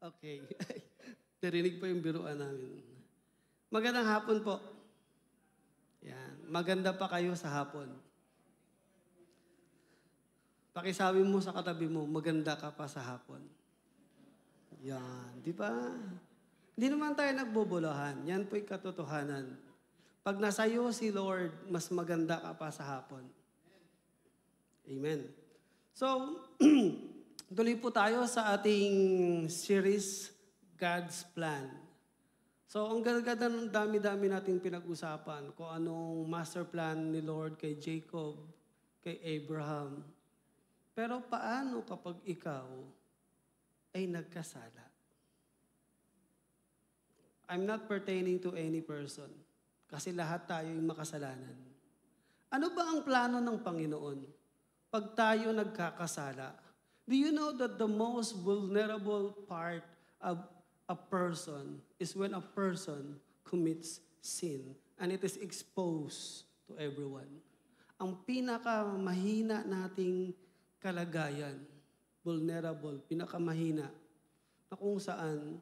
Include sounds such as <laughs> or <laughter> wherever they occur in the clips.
Okay. <laughs> Narinig po yung biruan namin. Magandang hapon po. Yan. Maganda pa kayo sa hapon. Pakisabi mo sa katabi mo, maganda ka pa sa hapon. Yan. Di ba? Hindi naman tayo nagbubulahan. Yan po'y katotohanan. Pag nasa iyo si Lord, mas maganda ka pa sa hapon. Amen. So, <clears throat> tuloy po tayo sa ating series, God's Plan. So, ang ganda ng dami-dami nating pinag-usapan kung anong master plan ni Lord kay Jacob, kay Abraham. Pero paano kapag ikaw ay nagkasala? I'm not pertaining to any person kasi lahat tayo ay makasalanan. Ano ba ang plano ng Panginoon pag tayo nagkakasala? Do you know that the most vulnerable part of a person is when a person commits sin and it is exposed to everyone. Ang pinakamahina nating kalagayan, vulnerable, pinakamahina, na kung saan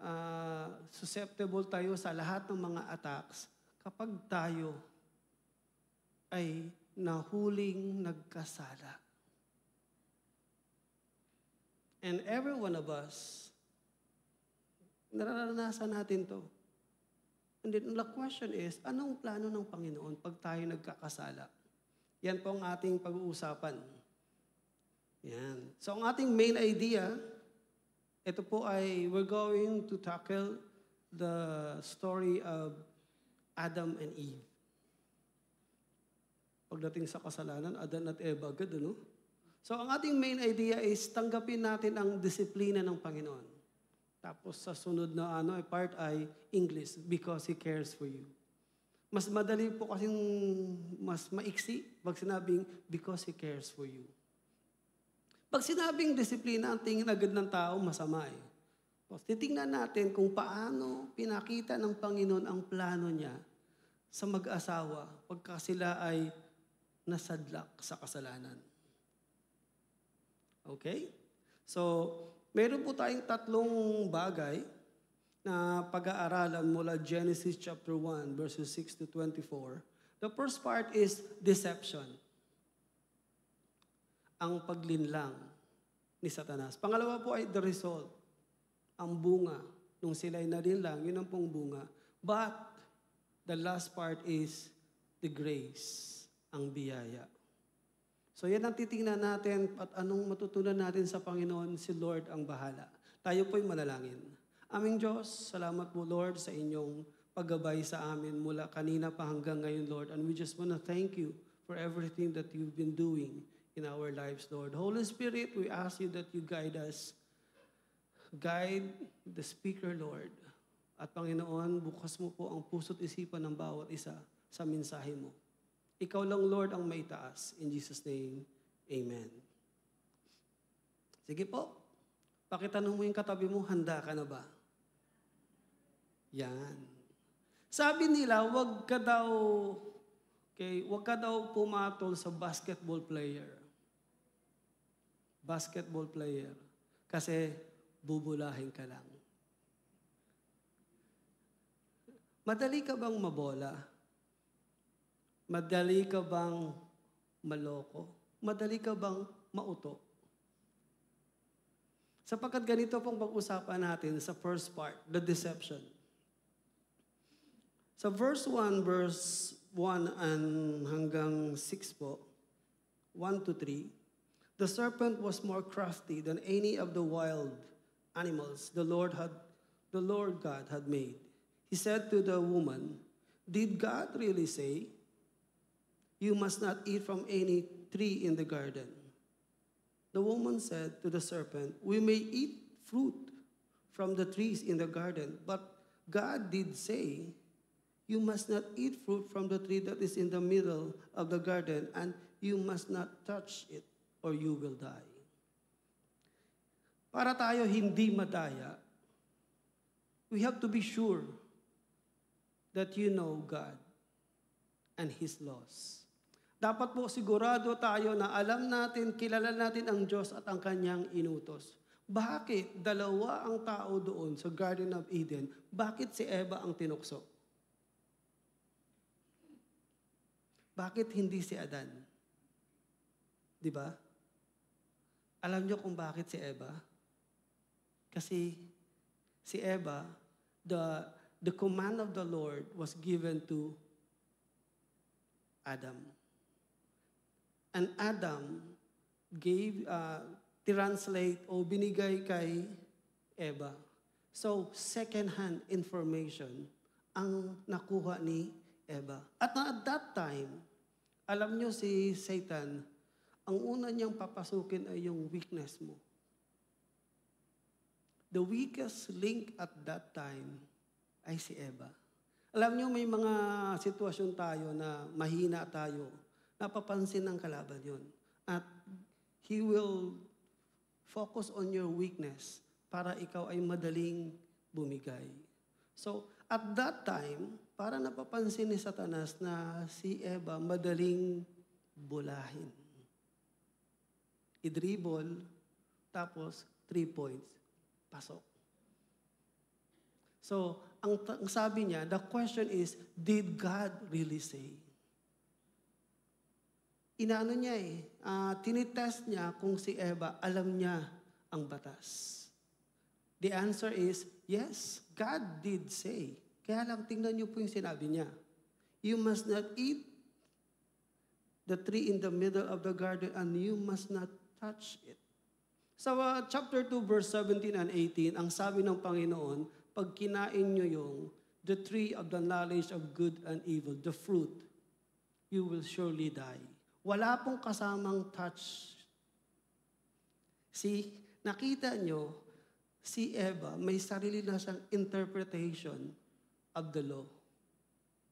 uh, susceptible tayo sa lahat ng mga attacks kapag tayo ay nahuling nagkasala. And every one of us, nararanasan natin to. And then the question is, anong plano ng Panginoon pag tayo nagkakasala? Yan po ang ating pag-uusapan. Yan. So ang ating main idea, ito po ay we're going to tackle the story of Adam and Eve. Pagdating sa kasalanan, Adan at Eva, agad, ano? So ang ating main idea is tanggapin natin ang disiplina ng Panginoon. Tapos sa sunod na ano, part ay English, because He cares for you. Mas madali po kasing mas maiksi pag sinabing because He cares for you. Pag sinabing disiplina, ang tingin agad ng tao, masama eh. Titingnan natin kung paano pinakita ng Panginoon ang plano niya sa mag-asawa pagka sila ay nasadlak sa kasalanan. Okay? So, meron po tayong tatlong bagay na pag-aaralan mula Genesis chapter 1 verses 6 to 24. The first part is deception ang paglinlang ni Satanas. Pangalawa po ay the result, ang bunga. Nung sila ay nalinlang, yun ang pong bunga. But, the last part is the grace, ang biyaya. So yan ang titingnan natin at anong matutunan natin sa Panginoon, si Lord ang bahala. Tayo po'y manalangin. Aming Diyos, salamat po Lord sa inyong paggabay sa amin mula kanina pa hanggang ngayon Lord. And we just want to thank you for everything that you've been doing in our lives, Lord. Holy Spirit, we ask you that you guide us. Guide the speaker, Lord. At Panginoon, bukas mo po ang puso't isipan ng bawat isa sa mensahe mo. Ikaw lang, Lord, ang may taas. In Jesus' name, Amen. Sige po. Pakitanong mo yung katabi mo, handa ka na ba? Yan. Sabi nila, wag ka daw, okay, wag ka daw pumatol sa basketball player basketball player kasi bubulahin ka lang. Madali ka bang mabola? Madali ka bang maloko? Madali ka bang mauto? Sapagkat ganito pong pag-usapan natin sa first part, the deception. Sa verse 1, verse 1 and hanggang 6 po, 1 to 3, The serpent was more crafty than any of the wild animals the Lord had the Lord God had made. He said to the woman, Did God really say, You must not eat from any tree in the garden? The woman said to the serpent, We may eat fruit from the trees in the garden, but God did say, You must not eat fruit from the tree that is in the middle of the garden, and you must not touch it or you will die. Para tayo hindi madaya, we have to be sure that you know God and His laws. Dapat po sigurado tayo na alam natin, kilala natin ang Diyos at ang Kanyang inutos. Bakit dalawa ang tao doon sa Garden of Eden? Bakit si Eva ang tinukso? Bakit hindi si Adan? Di ba? Alam niyo kung bakit si Eva? Kasi si Eva, the, the command of the Lord was given to Adam. And Adam gave, uh, translate o binigay kay Eva. So, second-hand information ang nakuha ni Eva. At at that time, alam nyo si Satan, ang una niyang papasukin ay yung weakness mo. The weakest link at that time ay si Eva. Alam nyo, may mga sitwasyon tayo na mahina tayo, napapansin ng kalaban yon. At he will focus on your weakness para ikaw ay madaling bumigay. So, at that time, para napapansin ni Satanas na si Eva madaling bulahin. I-dribble, tapos three points, pasok. So, ang, ang sabi niya, the question is, did God really say? Inaano niya eh, uh, tinitest niya kung si Eva alam niya ang batas. The answer is, yes, God did say. Kaya lang tingnan niyo po yung sinabi niya. You must not eat the tree in the middle of the garden and you must not touch it. Sa so, uh, chapter 2, verse 17 and 18, ang sabi ng Panginoon, pag kinain nyo yung the tree of the knowledge of good and evil, the fruit, you will surely die. Wala pong kasamang touch. See, nakita nyo, si Eva may sarili na siyang interpretation of the law.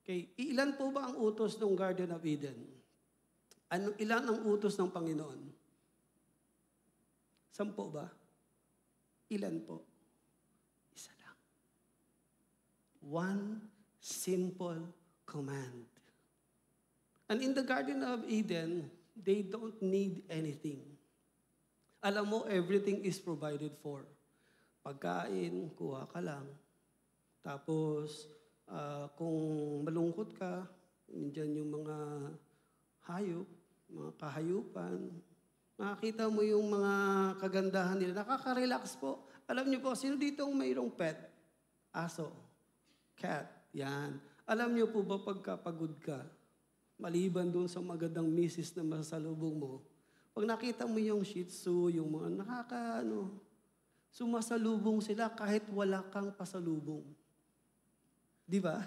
Okay, ilan po ba ang utos ng Garden of Eden? Ano, ilan ang utos ng Panginoon? Sampo ba? Ilan po? Isa lang. One simple command. And in the Garden of Eden, they don't need anything. Alam mo, everything is provided for. Pagkain, kuha ka lang. Tapos, uh, kung malungkot ka, nandiyan yung mga hayop, mga kahayupan, makakita mo yung mga kagandahan nila. Nakaka-relax po. Alam niyo po, sino dito ang mayroong pet? Aso. Cat. Yan. Alam niyo po ba pagkapagod ka, maliban doon sa magandang misis na masasalubong mo, pag nakita mo yung shih tzu, yung mga nakaka, ano, sumasalubong sila kahit wala kang pasalubong. Di ba?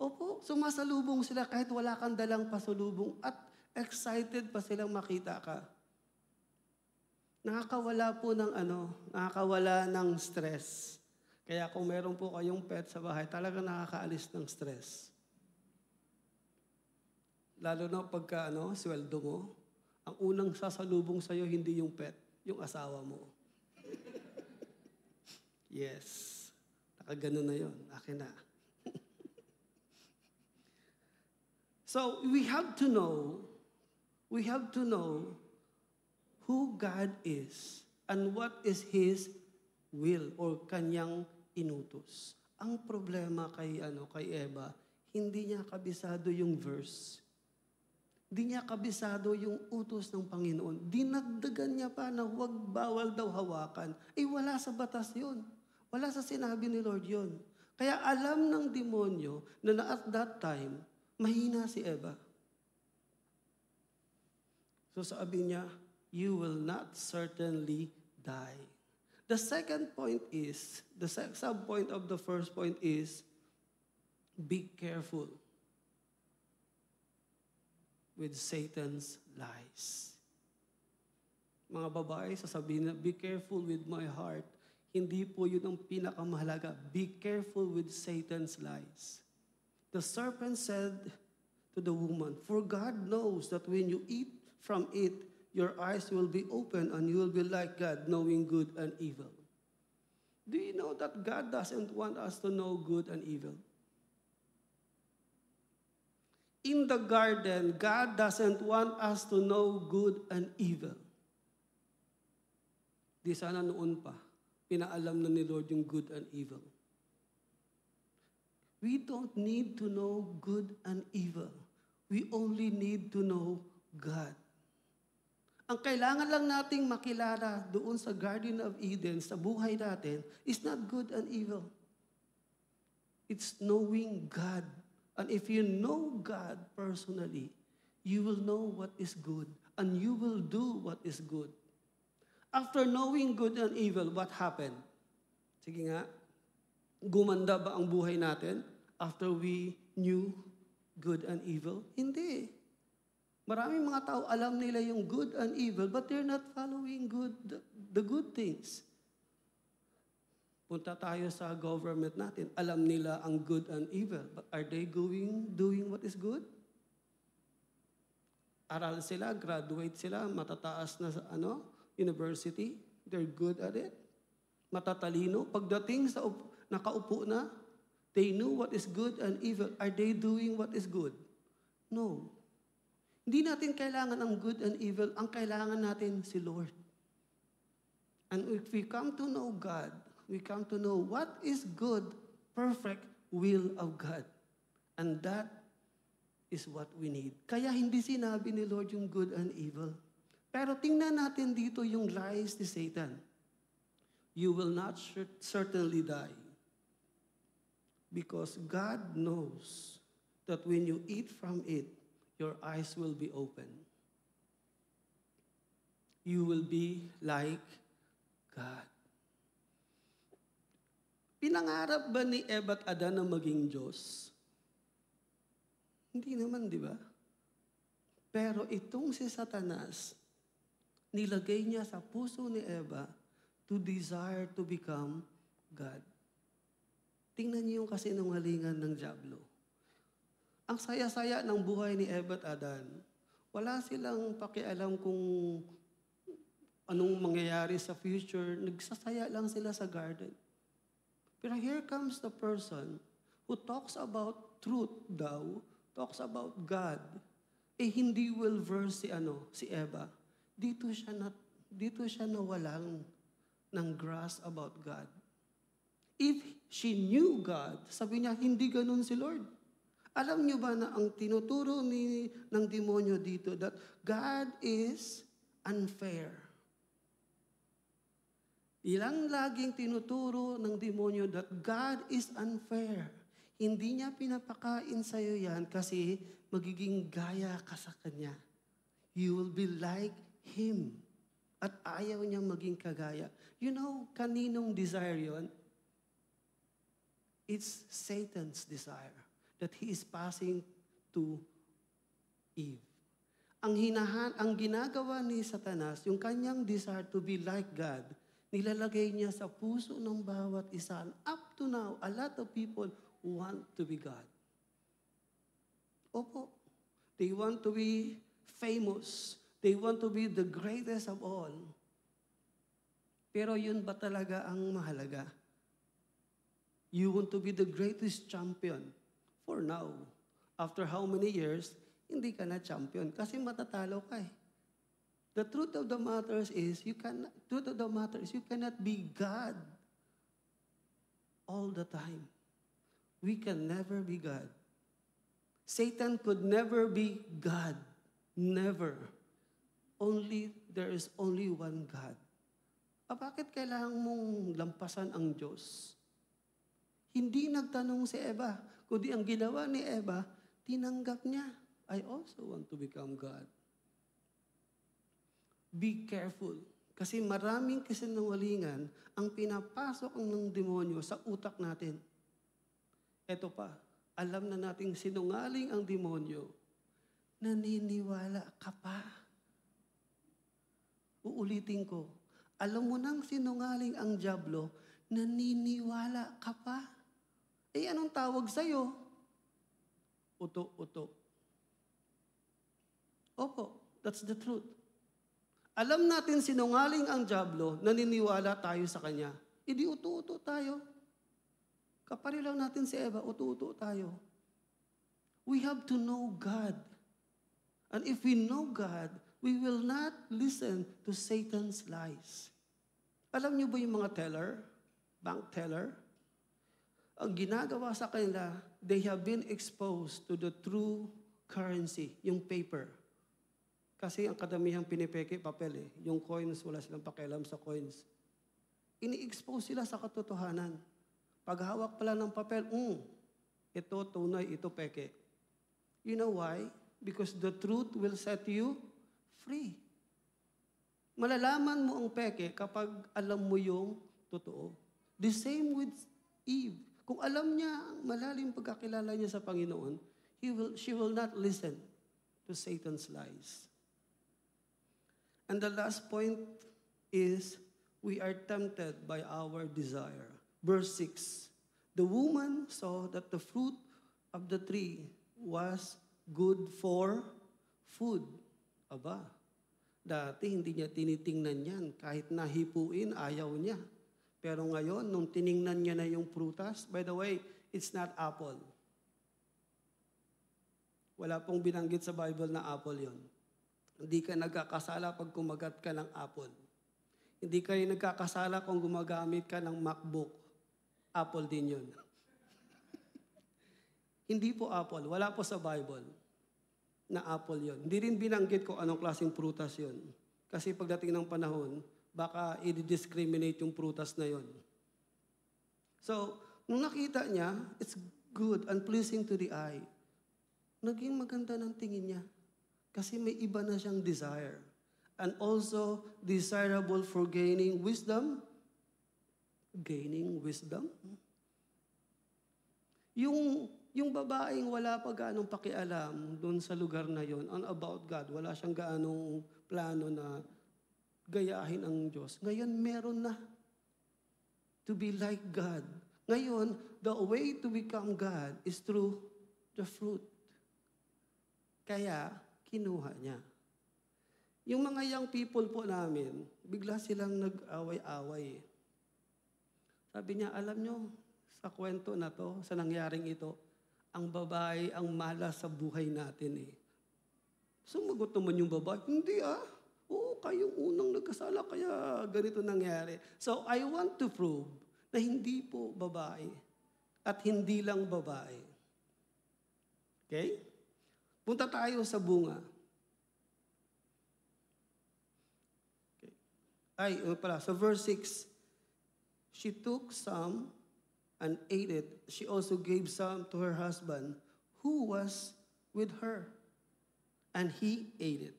Opo, sumasalubong sila kahit wala kang dalang pasalubong at excited pa silang makita ka. Nakakawala po ng ano, nakakawala ng stress. Kaya kung meron po kayong pet sa bahay, talaga nakakaalis ng stress. Lalo na pagka ano, sweldo mo, ang unang sasalubong sa'yo hindi yung pet, yung asawa mo. <laughs> yes. Nakaganon na yon, akin na. <laughs> So we have to know, we have to know who God is and what is His will or kanyang inutos. Ang problema kay, ano, kay Eva, hindi niya kabisado yung verse. Hindi niya kabisado yung utos ng Panginoon. Dinagdagan niya pa na huwag bawal daw hawakan. Eh wala sa batas yun. Wala sa sinabi ni Lord yun. Kaya alam ng demonyo na, na at that time, Mahina si Eva. So sabi niya, you will not certainly die. The second point is, the sub-point of the first point is, be careful with Satan's lies. Mga babae, sasabihin na, be careful with my heart. Hindi po yun ang pinakamahalaga. Be careful with Satan's lies. The serpent said to the woman, For God knows that when you eat from it, your eyes will be open and you will be like God, knowing good and evil. Do you know that God doesn't want us to know good and evil? In the garden, God doesn't want us to know good and evil. di sana noon pa, pinaalam na ni Lord yung good and evil. We don't need to know good and evil. We only need to know God. Ang kailangan lang nating makilala doon sa Garden of Eden, sa buhay natin, is not good and evil. It's knowing God. And if you know God personally, you will know what is good and you will do what is good. After knowing good and evil, what happened? Sige nga, gumanda ba ang buhay natin after we knew good and evil? Hindi. Maraming mga tao alam nila yung good and evil, but they're not following good, the, the good things. Punta tayo sa government natin. Alam nila ang good and evil, but are they going doing what is good? Aral sila, graduate sila, matataas na sa ano, university. They're good at it. Matatalino. Pagdating sa up- nakaupo na, they knew what is good and evil. Are they doing what is good? No. Hindi natin kailangan ang good and evil. Ang kailangan natin si Lord. And if we come to know God, we come to know what is good, perfect will of God. And that is what we need. Kaya hindi sinabi ni Lord yung good and evil. Pero tingnan natin dito yung lies ni Satan. You will not cer- certainly die. Because God knows that when you eat from it, your eyes will be open. You will be like God. Pinangarap ba ni Eva at Adan na maging Diyos? Hindi naman, di ba? Pero itong si Satanas, nilagay niya sa puso ni Eva to desire to become God. Tingnan niyo yung kasinungalingan ng Diablo. Ang saya-saya ng buhay ni Eva at Adan. Wala silang pakialam kung anong mangyayari sa future. Nagsasaya lang sila sa garden. Pero here comes the person who talks about truth daw, talks about God. Eh hindi will verse si ano, si Eva. Dito siya na dito siya nawalan ng grasp about God. If she knew God, sabi niya, hindi ganun si Lord. Alam niyo ba na ang tinuturo ni, ng demonyo dito that God is unfair. Ilang laging tinuturo ng demonyo that God is unfair. Hindi niya pinapakain sa iyo yan kasi magiging gaya ka sa Kanya. You will be like Him. At ayaw niya maging kagaya. You know, kaninong desire yon? It's Satan's desire that he is passing to Eve. Ang hinahan, ang ginagawa ni Satanas, yung kanyang desire to be like God, nilalagay niya sa puso ng bawat isa. And up to now, a lot of people want to be God. Opo. They want to be famous. They want to be the greatest of all. Pero yun ba talaga ang mahalaga? You want to be the greatest champion for now. After how many years, hindi ka na champion kasi matatalo ka eh. The truth of the matter is you can truth of the matter is you cannot be God all the time. We can never be God. Satan could never be God. Never. Only there is only one God. Ah, bakit kailangan mong lampasan ang Diyos? Hindi nagtanong si Eva, kundi ang ginawa ni Eva, tinanggap niya. I also want to become God. Be careful. Kasi maraming kasinungalingan ang pinapasok ng demonyo sa utak natin. Ito pa, alam na nating sinungaling ang demonyo. Naniniwala ka pa. Uulitin ko, alam mo nang sinungaling ang Diablo, naniniwala ka pa. Eh, anong tawag sa'yo? Uto-uto. Opo, that's the truth. Alam natin sinungaling ang Diablo, naniniwala tayo sa kanya. Hindi uto-uto tayo. Kapari lang natin si Eva, uto-uto tayo. We have to know God. And if we know God, we will not listen to Satan's lies. Alam niyo ba yung mga teller, bank teller? Ang ginagawa sa kanila, they have been exposed to the true currency, yung paper. Kasi ang kadamihang pinipeke, papel eh. Yung coins, wala silang pakialam sa coins. Ini-expose sila sa katotohanan. Paghawak pala ng papel, mm, ito tunay, ito peke. You know why? Because the truth will set you free. Malalaman mo ang peke kapag alam mo yung totoo. The same with Eve. Kung alam niya ang malalim pagkakilala niya sa Panginoon, he will, she will not listen to Satan's lies. And the last point is we are tempted by our desire. Verse 6 The woman saw that the fruit of the tree was good for food. Aba, dati hindi niya tinitingnan yan. Kahit nahipuin, ayaw niya. Pero ngayon, nung tiningnan niya na yung prutas, by the way, it's not apple. Wala pong binanggit sa Bible na apple yon. Hindi ka nagkakasala pag kumagat ka ng Apple. Hindi kayo nagkakasala kung gumagamit ka ng MacBook. Apple din yun. <laughs> Hindi po Apple. Wala po sa Bible na Apple yon. Hindi rin binanggit ko anong klaseng prutas yon. Kasi pagdating ng panahon, baka i-discriminate yung prutas na yon. So, nung nakita niya, it's good and pleasing to the eye. Naging maganda ng tingin niya. Kasi may iba na siyang desire. And also desirable for gaining wisdom. Gaining wisdom? Yung, yung babaeng wala pa ganong pakialam doon sa lugar na yon on about God, wala siyang gaanong plano na gayahin ang Diyos. Ngayon, meron na to be like God. Ngayon, the way to become God is through the fruit. Kaya, kinuha niya. Yung mga young people po namin, bigla silang nag-away-away. Sabi niya, alam nyo, sa kwento na to, sa nangyaring ito, ang babae ang malas sa buhay natin eh. Sumagot naman yung babae, hindi ah. Oo, kayong unang nagkasala, kaya ganito nangyari. So I want to prove na hindi po babae at hindi lang babae. Okay? Punta tayo sa bunga. Okay. Ay, uh, pala, sa verse 6, she took some and ate it. She also gave some to her husband who was with her. And he ate it.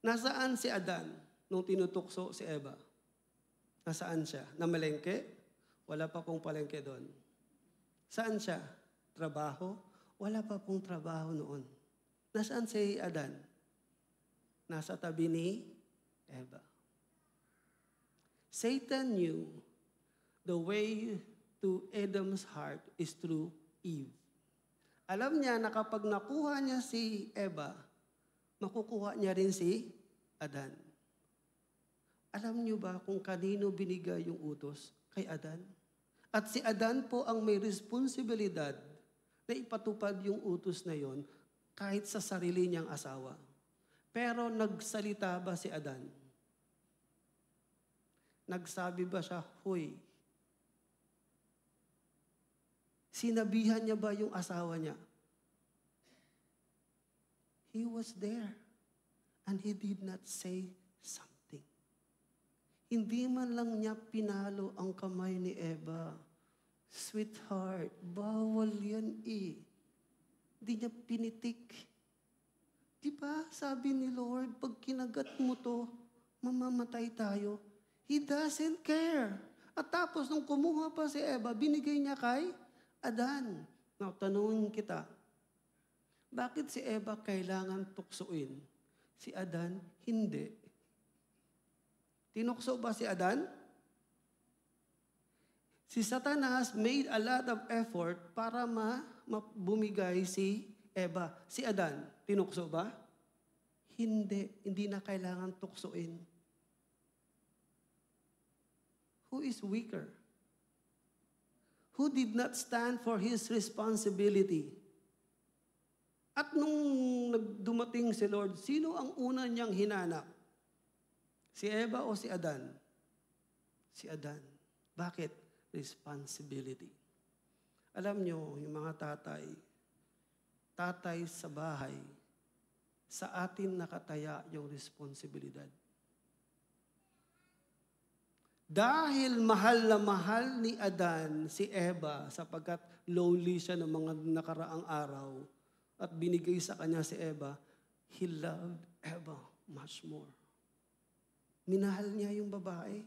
Nasaan si Adan nung tinutukso si Eva? Nasaan siya? Namalengke? Wala pa pong palengke doon. Saan siya? Trabaho? Wala pa pong trabaho noon. Nasaan si Adan? Nasa tabi ni Eva. Satan knew the way to Adam's heart is through Eve. Alam niya na kapag nakuha niya si Eva, makukuha niya rin si Adan. Alam niyo ba kung kanino binigay yung utos? Kay Adan. At si Adan po ang may responsibilidad na ipatupad yung utos na yon kahit sa sarili niyang asawa. Pero nagsalita ba si Adan? Nagsabi ba siya, Hoy, sinabihan niya ba yung asawa niya? He was there and he did not say something. Hindi man lang niya pinalo ang kamay ni Eva. Sweetheart, bawal yan eh. Di niya pinitik. Di ba, sabi ni Lord, pag kinagat mo to, mamamatay tayo. He doesn't care. At tapos, nung kumuha pa si Eva, binigay niya kay Adan. Now, tanungin kita, bakit si Eva kailangan tuksuin? Si Adan, hindi. Tinukso ba si Adan? Si Satanas made a lot of effort para ma bumigay si Eva. Si Adan, tinukso ba? Hindi. Hindi na kailangan tuksoin. Who is weaker? Who did not stand for his responsibility? At nung dumating si Lord, sino ang una niyang hinanap? Si Eva o si Adan? si Adan. Bakit? Responsibility. Alam nyo, yung mga tatay, tatay sa bahay, sa atin nakataya yung responsibilidad. Dahil mahal na mahal ni Adan si Eva sapagkat lowly siya ng mga nakaraang araw at binigay sa kanya si Eva, he loved Eva much more. Minahal niya yung babae.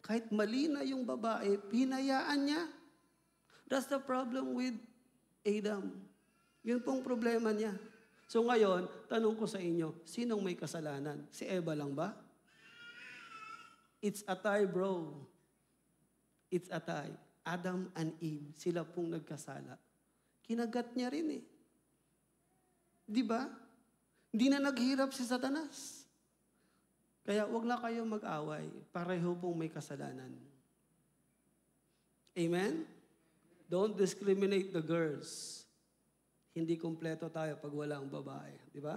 Kahit mali na yung babae, pinayaan niya. That's the problem with Adam. Yun pong problema niya. So ngayon, tanong ko sa inyo, sinong may kasalanan? Si Eva lang ba? It's a tie, bro. It's a tie. Adam and Eve, sila pong nagkasala. Kinagat niya rin eh. Di ba? Hindi na naghirap si Satanas. Kaya wag na kayo mag-away. Pareho pong may kasalanan. Amen? Don't discriminate the girls. Hindi kumpleto tayo pag wala ang babae. Di ba?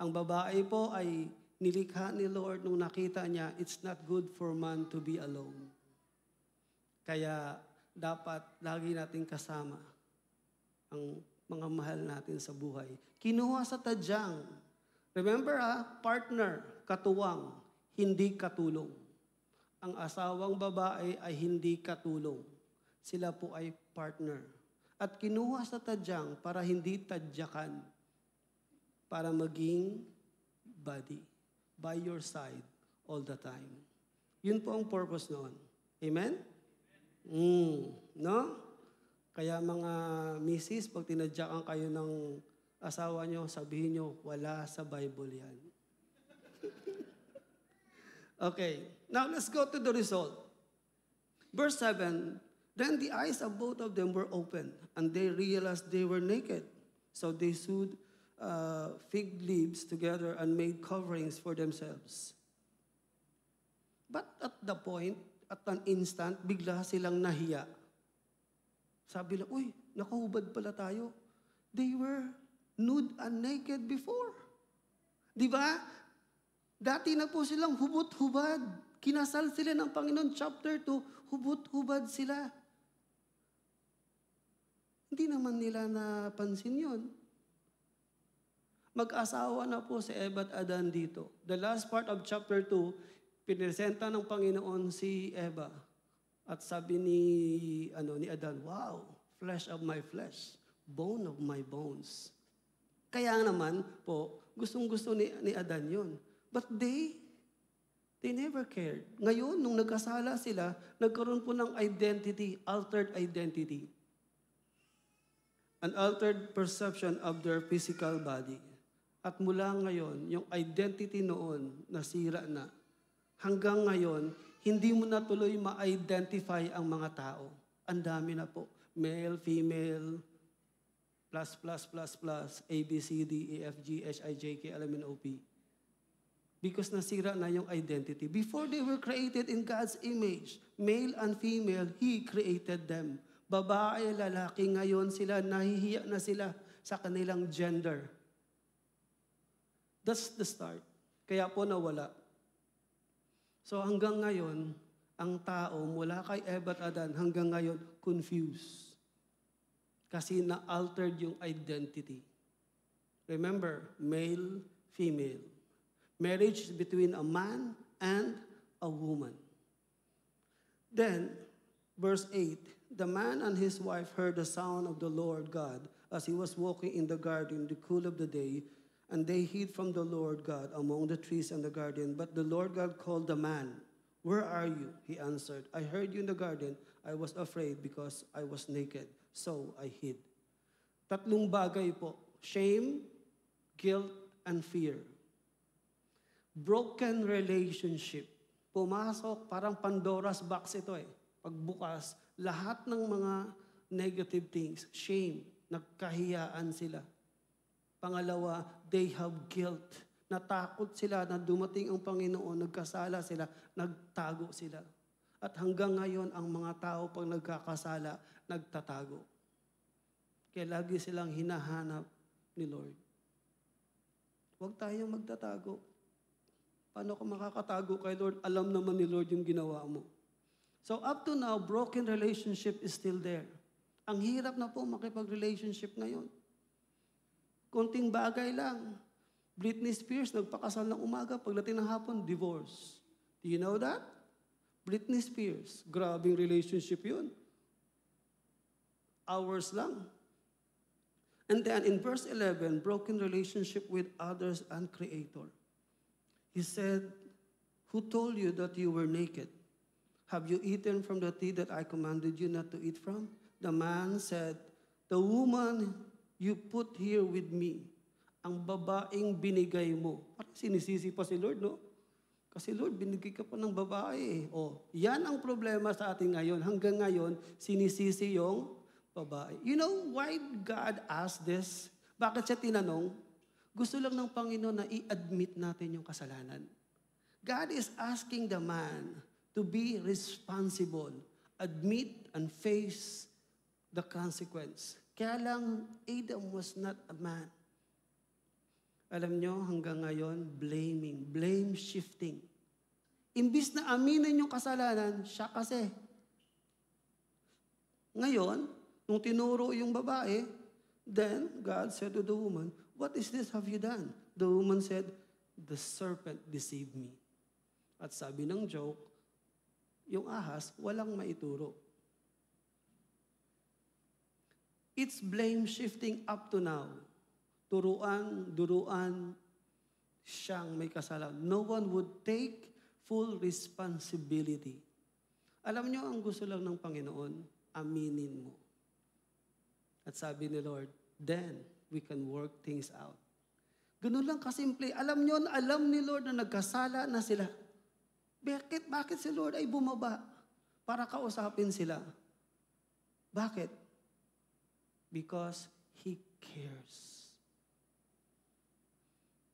Ang babae po ay nilikha ni Lord nung nakita niya, it's not good for man to be alone. Kaya dapat lagi nating kasama ang mga mahal natin sa buhay. Kinuha sa tadyang. Remember ah, partner, katuwang, hindi katulong. Ang asawang babae ay hindi katulong. Sila po ay partner. At kinuha sa tadyang para hindi tadyakan, para maging body, by your side all the time. Yun po ang purpose noon. Amen? Mm, no? Kaya mga misis, pag tinadyakan kayo ng asawa nyo, sabihin nyo, wala sa Bible yan. <laughs> okay, now let's go to the result. Verse 7, Then the eyes of both of them were opened, and they realized they were naked. So they sewed uh, fig leaves together and made coverings for themselves. But at the point, at an instant, bigla silang nahiya. Sabi lang, uy, nakahubad pala tayo. They were nude and naked before. Di ba? Dati na po silang hubot-hubad. Kinasal sila ng Panginoon chapter 2, hubot-hubad sila. Hindi naman nila napansin yon. Mag-asawa na po si Eva at Adan dito. The last part of chapter 2, pinesenta ng Panginoon si Eva. At sabi ni, ano, ni Adan, wow, flesh of my flesh, bone of my bones. Kaya naman po, gustong-gusto ni, ni Adan yun. But they, they never cared. Ngayon, nung nagkasala sila, nagkaroon po ng identity, altered identity. An altered perception of their physical body. At mula ngayon, yung identity noon, nasira na. Hanggang ngayon, hindi mo na tuloy ma-identify ang mga tao. Ang dami na po. Male, female, plus, plus, plus, plus, A, B, C, D, E, F, G, H, I, J, K, L, M, N, O, P. Because nasira na yung identity. Before they were created in God's image, male and female, He created them. Babae, lalaki, ngayon sila, nahihiya na sila sa kanilang gender. That's the start. Kaya po nawala. So hanggang ngayon, ang tao mula kay Eva at Adan hanggang ngayon confused. Kasi na-altered yung identity. Remember, male, female. Marriage between a man and a woman. Then, verse 8, the man and his wife heard the sound of the Lord God as he was walking in the garden in the cool of the day, and they hid from the Lord God among the trees in the garden. But the Lord God called the man, Where are you? He answered, I heard you in the garden. I was afraid because I was naked. So I hid. Tatlong bagay po. Shame, guilt, and fear. Broken relationship. Pumasok, parang Pandora's box ito eh. Pagbukas, lahat ng mga negative things, shame, nagkahiyaan sila. Pangalawa, they have guilt. Natakot sila na dumating ang Panginoon, nagkasala sila, nagtago sila. At hanggang ngayon, ang mga tao pag nagkakasala, nagtatago. Kaya lagi silang hinahanap ni Lord. Huwag tayong magtatago. Paano ka makakatago kay Lord? Alam naman ni Lord yung ginawa mo. So up to now, broken relationship is still there. Ang hirap na po makipag-relationship ngayon. Konting bagay lang. Britney Spears, nagpakasal ng umaga, pagdating ng hapon, divorce. Do you know that? Britney Spears, grabing relationship yun. Hours lang. And then in verse 11, broken relationship with others and Creator. He said, Who told you that you were naked? Have you eaten from the tree that I commanded you not to eat from? The man said, The woman you put here with me, ang babaeng binigay mo. Parang sinisisi pa si Lord, no? Kasi Lord, binigay ka pa ng babae. eh. O, yan ang problema sa atin ngayon. Hanggang ngayon, sinisisi yung babae. You know why God asked this? Bakit siya tinanong? Gusto lang ng Panginoon na i-admit natin yung kasalanan. God is asking the man to be responsible, admit and face the consequence. Kaya lang, Adam was not a man. Alam nyo, hanggang ngayon, blaming, blame shifting. Imbis na aminin yung kasalanan, siya kasi. Ngayon, nung tinuro yung babae, then God said to the woman, What is this have you done? The woman said, The serpent deceived me. At sabi ng joke, yung ahas, walang maituro. It's blame shifting up to now. Turuan, duruan, siyang may kasalanan. No one would take full responsibility. Alam niyo, ang gusto lang ng Panginoon, aminin mo. At sabi ni Lord, then we can work things out. Ganun lang kasimple. Alam niyo, alam ni Lord na nagkasala na sila. Bakit? Bakit si Lord ay bumaba para kausapin sila? Bakit? Because He cares.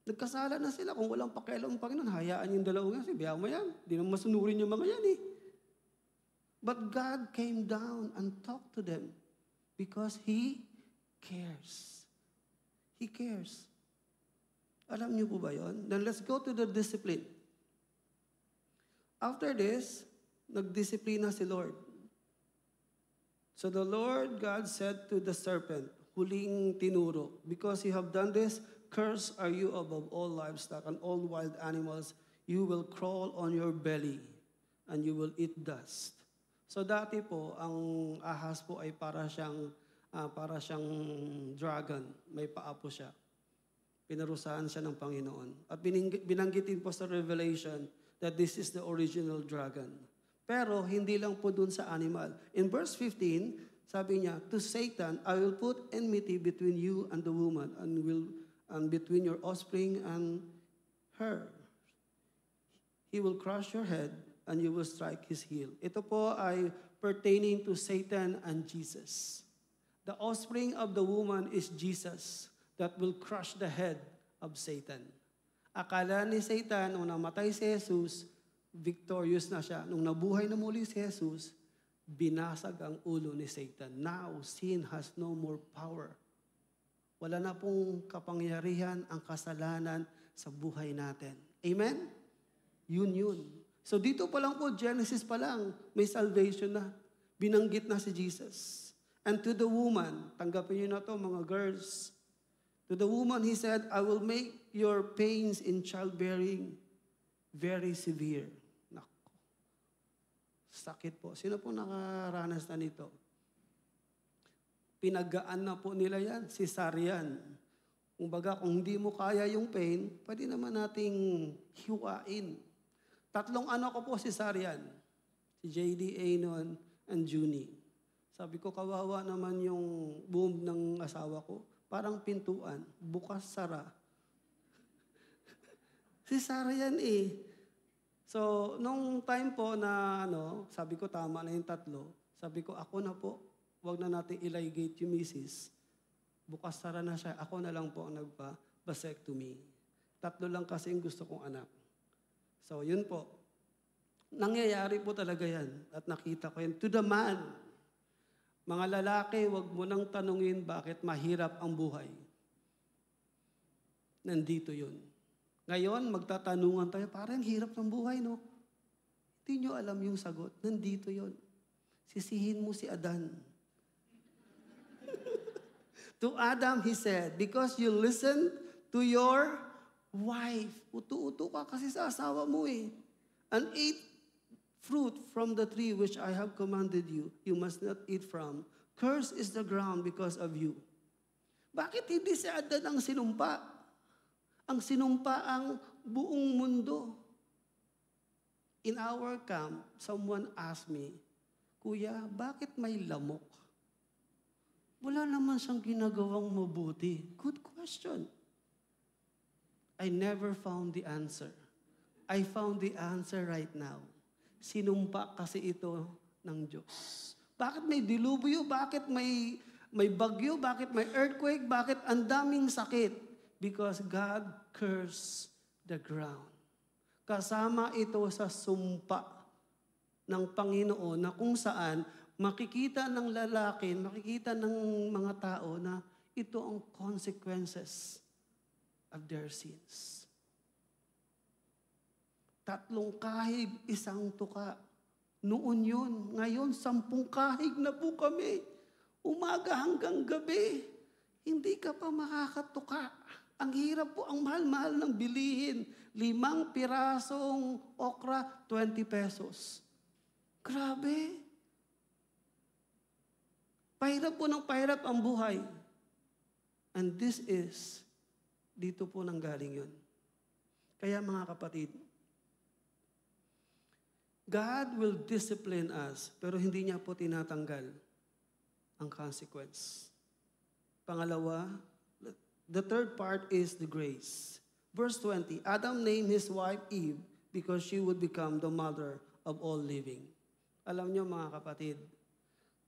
Nagkasala na sila. Kung walang pakialam ang Panginoon, hayaan yung dalawang yan. Sabihan mo yan. Di naman masunurin yung mga yan eh. But God came down and talked to them because He cares. He cares. Alam niyo po ba yon? Then let's go to the discipline. After this, nagdisiplina si Lord. So the Lord God said to the serpent, huling tinuro, because you have done this, cursed are you above all livestock and all wild animals. You will crawl on your belly and you will eat dust. So dati po, ang ahas po ay para siyang, ah, para siyang dragon. May paa po siya. Pinarusahan siya ng Panginoon. At binanggitin po sa Revelation that this is the original dragon. Pero hindi lang po dun sa animal. In verse 15, sabi niya, To Satan, I will put enmity between you and the woman, and will and between your offspring and her. He will crush your head, and you will strike his heel. Ito po ay pertaining to Satan and Jesus. The offspring of the woman is Jesus that will crush the head of Satan. Akala ni Satan, nung namatay si Jesus, victorious na siya. Nung nabuhay na muli si Jesus, binasag ang ulo ni Satan. Now, sin has no more power. Wala na pong kapangyarihan ang kasalanan sa buhay natin. Amen? Yun yun. So dito pa lang po, Genesis pa lang, may salvation na. Binanggit na si Jesus. And to the woman, tanggapin niyo na to mga girls. To the woman, he said, I will make your pains in childbearing very severe. Nako. Sakit po. Sino po nakaranas na nito? Pinagaan na po nila yan, cesarean. Kung kung hindi mo kaya yung pain, pwede naman nating hiwain. Tatlong ano ko po cesarean. Si JD Anon and Junie. Sabi ko, kawawa naman yung boom ng asawa ko. Parang pintuan, bukas sara. Si Sarah yan eh. So, nung time po na ano, sabi ko tama na yung tatlo, sabi ko ako na po, wag na natin iligate yung misis. Bukas sara na siya, ako na lang po ang nagpa-vasectomy. Tatlo lang kasi yung gusto kong anak. So, yun po. Nangyayari po talaga yan. At nakita ko yan. To the man, mga lalaki, wag mo nang tanungin bakit mahirap ang buhay. Nandito yun. Ngayon, magtatanungan tayo, parang hirap ng buhay, no? Hindi nyo alam yung sagot. Nandito yon. Sisihin mo si Adan. <laughs> to Adam, he said, because you listen to your wife. Uto-uto ka kasi sa asawa mo eh. And ate fruit from the tree which I have commanded you, you must not eat from. Curse is the ground because of you. Bakit hindi si Adan ang sinumpa? Ang sinumpa ang buong mundo. In our camp, someone asked me, Kuya, bakit may lamok? Wala naman siyang ginagawang mabuti. Good question. I never found the answer. I found the answer right now. Sinumpa kasi ito ng Diyos. Bakit may dilubyo? Bakit may, may bagyo? Bakit may earthquake? Bakit ang daming sakit? Because God cursed the ground. Kasama ito sa sumpa ng Panginoon na kung saan makikita ng lalaki, makikita ng mga tao na ito ang consequences of their sins. Tatlong kahig, isang tuka. Noon yun. Ngayon, sampung kahig na po kami. Umaga hanggang gabi. Hindi ka pa makakatuka. Ang hirap po, ang mahal-mahal ng bilihin. Limang pirasong okra, 20 pesos. Grabe. Pahirap po ng pahirap ang buhay. And this is, dito po nang galing yun. Kaya mga kapatid, God will discipline us, pero hindi niya po tinatanggal ang consequence. Pangalawa, The third part is the grace. Verse 20 Adam named his wife Eve because she would become the mother of all living. Alam niyo mga kapatid,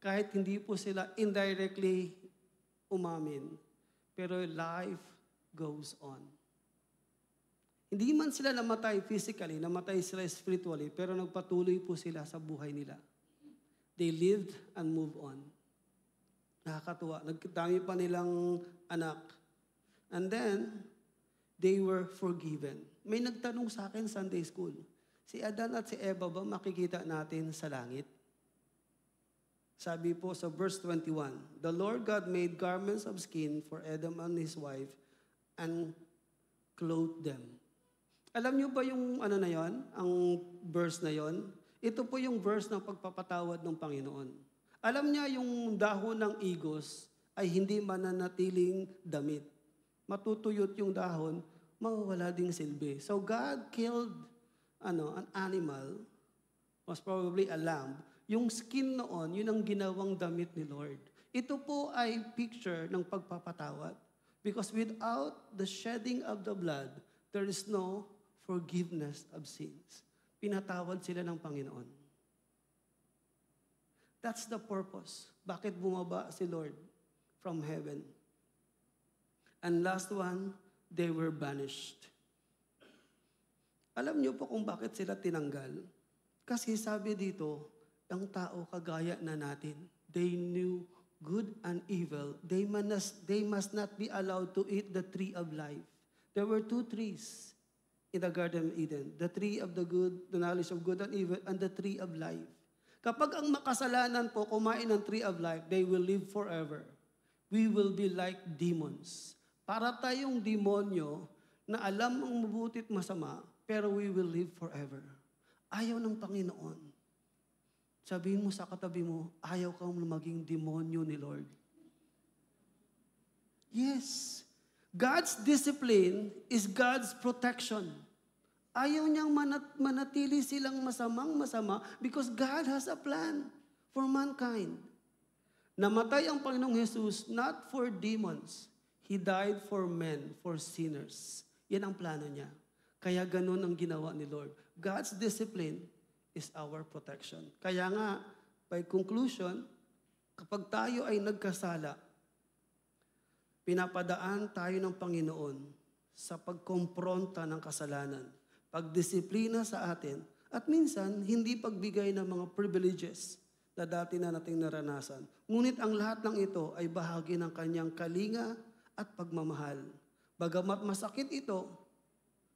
kahit hindi po sila indirectly umamin, pero life goes on. Hindi man sila namatay physically, namatay sila spiritually, pero nagpatuloy po sila sa buhay nila. They lived and moved on. Nakakatuwa. Nagdami pa nilang anak. And then, they were forgiven. May nagtanong sa akin Sunday school, si Adan at si Eva ba makikita natin sa langit? Sabi po sa verse 21, The Lord God made garments of skin for Adam and his wife and clothed them. Alam niyo ba yung ano na yon, ang verse na yon? Ito po yung verse ng pagpapatawad ng Panginoon. Alam niya yung dahon ng igos ay hindi mananatiling damit matutuyot yung dahon, mawawala ding silbi. So God killed ano, an animal, was probably a lamb. Yung skin noon, yun ang ginawang damit ni Lord. Ito po ay picture ng pagpapatawad. Because without the shedding of the blood, there is no forgiveness of sins. Pinatawad sila ng Panginoon. That's the purpose. Bakit bumaba si Lord from heaven? And last one, they were banished. Alam niyo po kung bakit sila tinanggal? Kasi sabi dito, ang tao kagaya na natin, they knew good and evil. They must, they must not be allowed to eat the tree of life. There were two trees in the Garden of Eden. The tree of the good, the knowledge of good and evil, and the tree of life. Kapag ang makasalanan po kumain ng tree of life, they will live forever. We will be like demons. Para tayong demonyo na alam ang mabuti at masama, pero we will live forever. Ayaw ng Panginoon. Sabihin mo sa katabi mo, ayaw kang maging demonyo ni Lord. Yes. God's discipline is God's protection. Ayaw niyang manat- manatili silang masamang masama because God has a plan for mankind. Namatay ang Panginoong Jesus not for demons, He died for men, for sinners. Yan ang plano niya. Kaya ganun ang ginawa ni Lord. God's discipline is our protection. Kaya nga, by conclusion, kapag tayo ay nagkasala, pinapadaan tayo ng Panginoon sa pagkompronta ng kasalanan, pagdisiplina sa atin, at minsan, hindi pagbigay ng mga privileges na dati na nating naranasan. Ngunit ang lahat ng ito ay bahagi ng kanyang kalinga at pagmamahal. Bagamat masakit ito,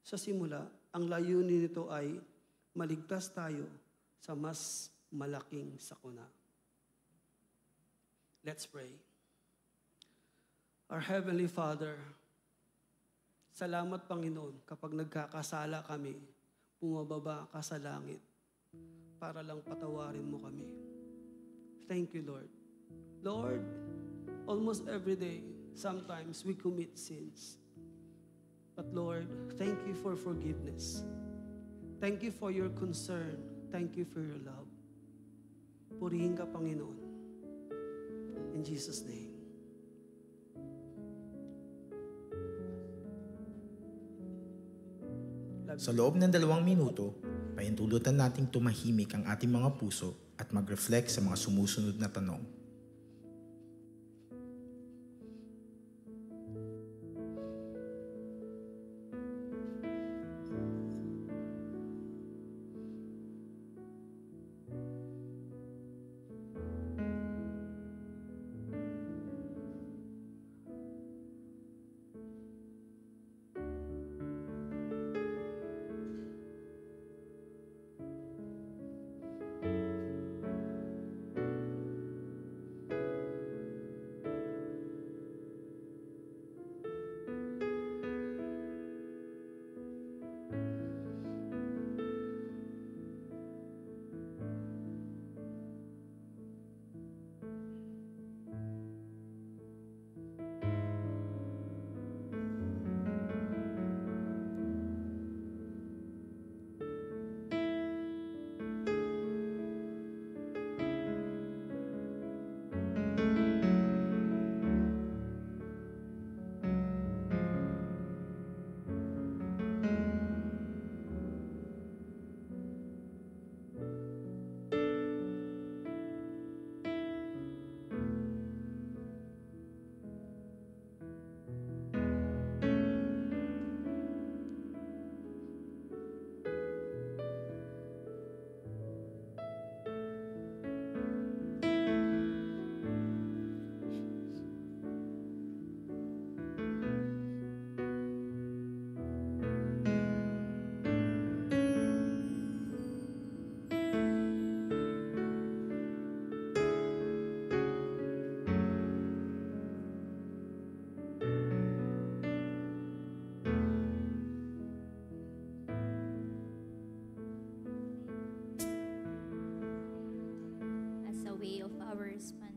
sa simula, ang layunin nito ay maligtas tayo sa mas malaking sakuna. Let's pray. Our Heavenly Father, salamat Panginoon kapag nagkakasala kami, bumababa ka sa langit para lang patawarin mo kami. Thank you, Lord. Lord, almost every day, sometimes we commit sins. But Lord, thank you for forgiveness. Thank you for your concern. Thank you for your love. Purihin ka, Panginoon. In Jesus' name. Sa loob ng dalawang minuto, pahintulutan nating tumahimik ang ating mga puso at mag-reflect sa mga sumusunod na tanong. Of